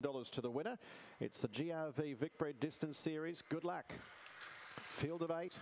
dollars to the winner. It's the GRV Vicbred Distance Series. Good luck. Field of eight.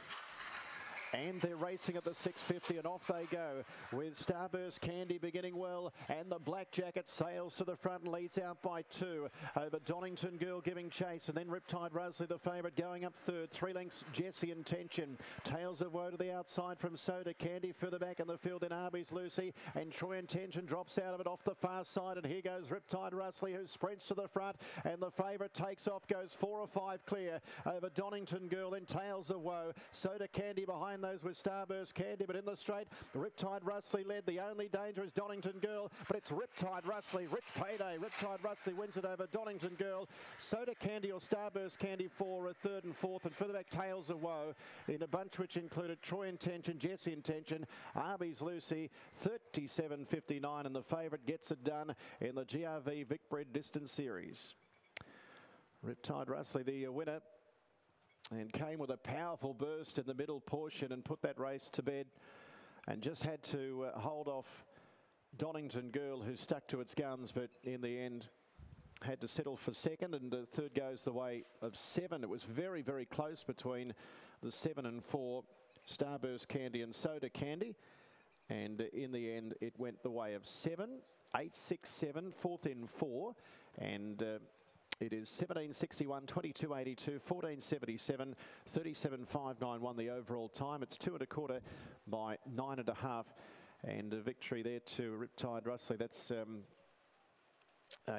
And they're racing at the 650 and off they go with Starburst Candy beginning well and the Black Jacket sails to the front and leads out by two over Donington Girl giving chase and then Riptide Rusley the favourite going up third. Three lengths Jesse Intention Tails of Woe to the outside from Soda Candy further back in the field in Arby's Lucy and Troy Intention drops out of it off the far side and here goes Riptide Rusley who sprints to the front and the favourite takes off goes four or five clear over Donington Girl in Tails of Woe. Soda Candy behind behind those with Starburst Candy, but in the straight, Riptide Rusley led. The only danger is Donington Girl, but it's Riptide Rusley. Rich payday. Riptide Rusley wins it over Donington Girl. Soda Candy or Starburst Candy for a third and fourth, and further back Tails of Woe in a bunch which included Troy Intention, Jesse Intention, Arby's Lucy, 37.59, and the favourite gets it done in the GRV Vicbred Distance Series. Riptide Rusley, the winner and came with a powerful burst in the middle portion and put that race to bed and just had to uh, hold off Donington Girl who stuck to its guns but in the end had to settle for second and the third goes the way of seven. It was very, very close between the seven and four. Starburst Candy and Soda Candy. And in the end it went the way of seven, eight, six, seven, fourth in four. And uh, it is 1761, 2282, 1477, 37591 the overall time. It's two and a quarter by nine and a half. And a victory there to Riptide Rusley. That's um, uh,